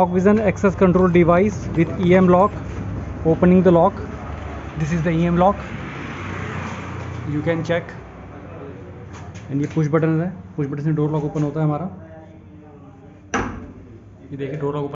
Lock Vision access control device with EM lock. Opening the lock. This is the EM lock. You can check. And ये push button है push button से door lock open होता है हमारा ये देखिए door lock